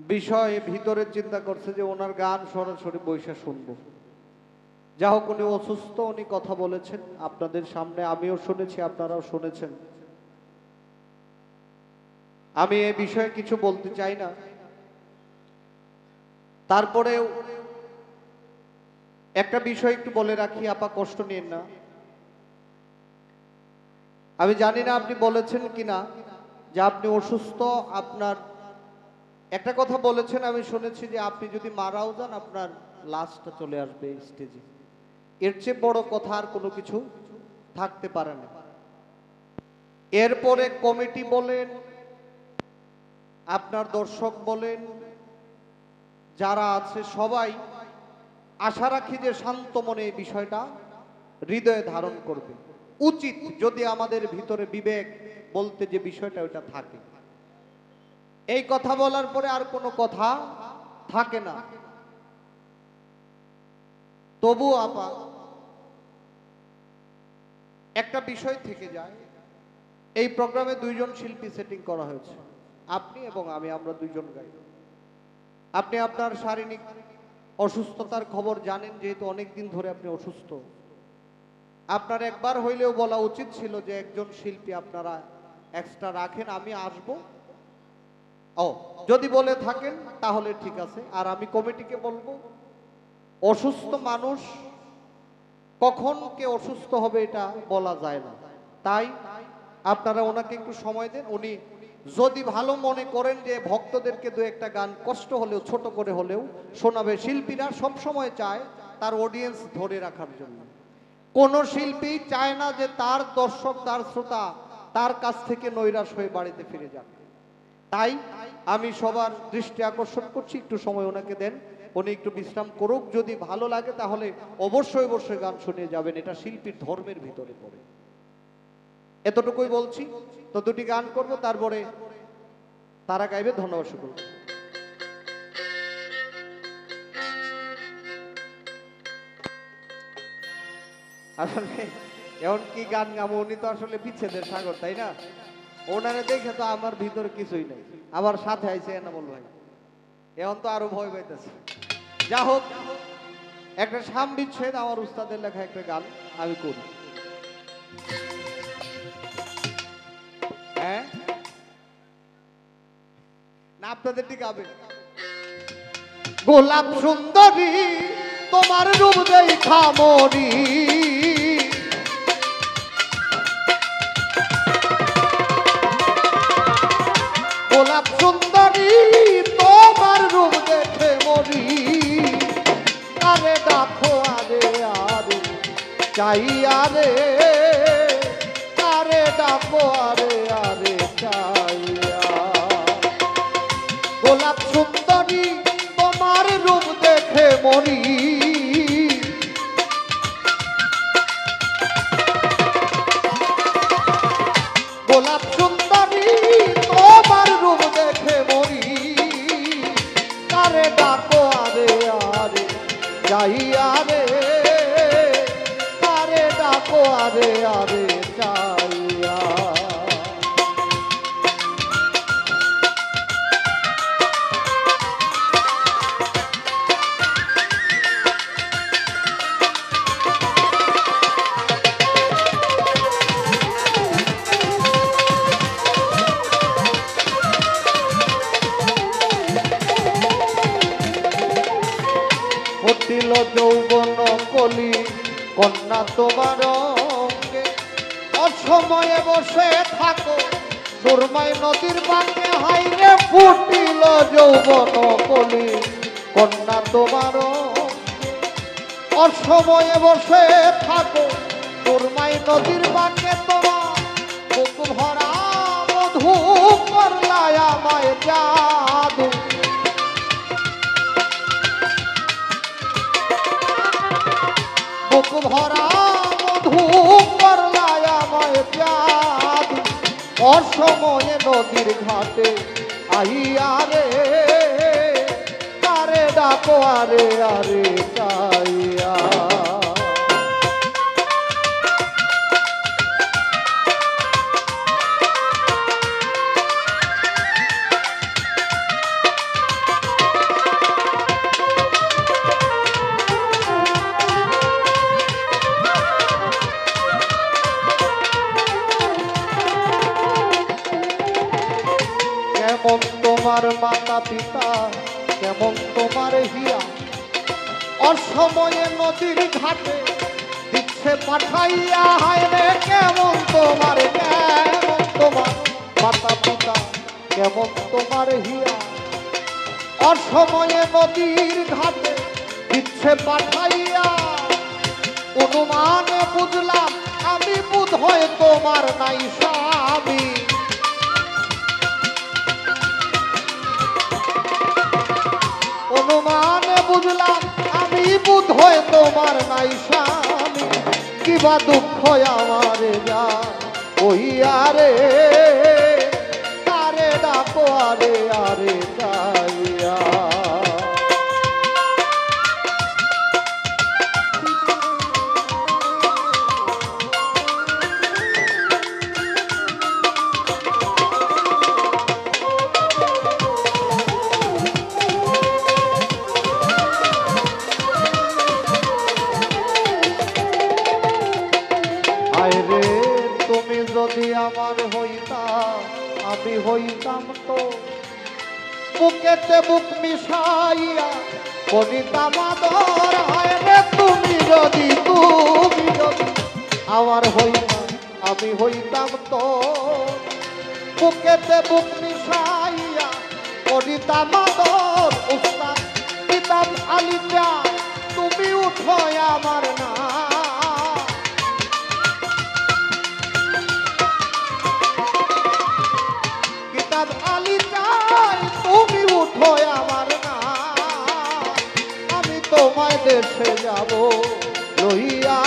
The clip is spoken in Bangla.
বিষয়ে ভিতরে চিন্তা করছে যে ওনার গান সরাসরি বৈশা শুনব। যা হোক, উনি অসুস্থ, উনি কথা বলেছেন। আপনাদের সামনে আমিও শুনেছি, আপনারাও শুনেছেন। আমি এ বিষয়ে কিছু বলতে চাই না। তারপরেও একটা বিষয় একটু বলে রাখি, আপা কষ্ট নিন না। আমি জানি না আপনি বলেছেন কিনা যে আপনি অসুস্থ, আপনার একটা কথা বলেছেন, আমি শুনেছি যে আপনি যদি মারাও যান, আপনার লাশটা চলে আসবে স্টেজে এর চেয়ে বড় কথা আর কোনো কিছু থাকতে পারে না। এরপরে কমিটি বলেন, আপনার দর্শক বলেন, যারা আছে সবাই, আশা রাখি যে শান্ত মনে এই বিষয়টা হৃদয়ে ধারণ করবে। উচিত যদি আমাদের ভিতরে বিবেক বলতে যে বিষয়টা ওটা থাকে। এই কথা বলার পরে আর কোনো কথা থাকে না। তবু আপা, একটা বিষয় থেকে যায়। এই প্রোগ্রামে দুইজন শিল্পী সেটিং করা হয়েছে। আপনি এবং আমি, আমরা দুইজন গাই। আপনি আপনার শারীরিক অসুস্থতার খবর জানেন, যেহেতু অনেক দিন ধরে আপনি অসুস্থ। আপনার একবার হইলেও বলা উচিত ছিল যে একজন শিল্পী আপনারা এক্সট্রা রাখেন, আমি আসব। ও, যদি বলে থাকেন, তাহলে ঠিক আছে। আর আমি কমিটিকে বলব, অসুস্থ মানুষ, কখন কে অসুস্থ হবে এটা বলা যায় না। তাই আপনারা ওনাকে একটু সময় দেন। উনি যদি ভালো মনে করেন যে ভক্তদেরকে দু একটা গান কষ্ট হলেও, ছোট করে হলেও শোনাবে, শিল্পীরা সব সময় চায় তার অডিয়েন্স ধরে রাখার জন্য। কোন শিল্পী চায় না যে তার দর্শক, তার শ্রোতা তার কাছ থেকে নৈরাশ হয়ে বাড়িতে ফিরে যাবে তাই আমি সবার দৃষ্টি আকর্ষণ করছি, একটু সময় ওনাকে দেন। উনি একটু বিশ্রাম করুক, যদি ভালো লাগে তাহলে অবশ্যই অবশ্যই গান শুনে যাবেন। এটা শিল্পীর ধর্মের ভিতরে পড়ে। এতটুকুই বলছি। তো দুটি গান করব, তারপরে তারা গাইবে। ধন্যবাদ শুক্র আসলে এখন কি গান গাবো, উনি তো আসলে বিচ্ছেদের সাগর, তাই না? ওনারে দেখে তো আমার ভিতরে কিছুই নাই। আবার সাথে আইছে এনামল ভাই। এখন তো আরও ভয় পাইতেছে। যা হোক, একটা সাম বিচ্ছেদ আমার উস্তাদের লেখা একটা গান আমি করি। হ্যাঁ? না, আপনাদের দিকে গাবে গোলাপ সুন্দরী, তোমার রূপ দেখা মরি চাই রে আরে ডাকো আরে? যৌবন কলি, কন্যা তোমার অসময়ে বসে থাকো সুরমাই নদীর বাঁকে হাইরে ফুটিল যৌবন কলি, কন্যা তোমার অসময়ে বসে থাকো সুরমাই নদীর বাঁকে তোমার। ভরা মধু করলায় আমায় জাদু অসময়ে নদীর ঘাটে আহিয়া রে। আরে ডাকো আরে আরে মাতা পিতা কেমন তোমার হিয়া? অসময়ে নদীর ঘাটে দিচ্ছে পাঠাইয়া হায় রে, কেমন তোমার কেমন তোমার মাতা পিতা কেমন তোমার হিয়া? অসময়ে নদীর ঘাটে দিচ্ছে পাঠাইয়া অনুমানে বুঝলাম, আমি বুধ হয় তোমার নাই স্বামী নাই স্বামী কিবা দুঃখ আমারে যা ওই আরে যদি আমার হইতা, আমি হইতাম তো। বুকেতে বুক মিশাইয়া হায় রে তুমি যদি তুমি যদি আমার হইতা, আমি হইতাম তো। বুকেতে বুক মিশাইয়া কবিতাম আদর উস্তাদ, পিতাম আলিজা, তুমি উঠো আমার না দেশে যাব লইয়া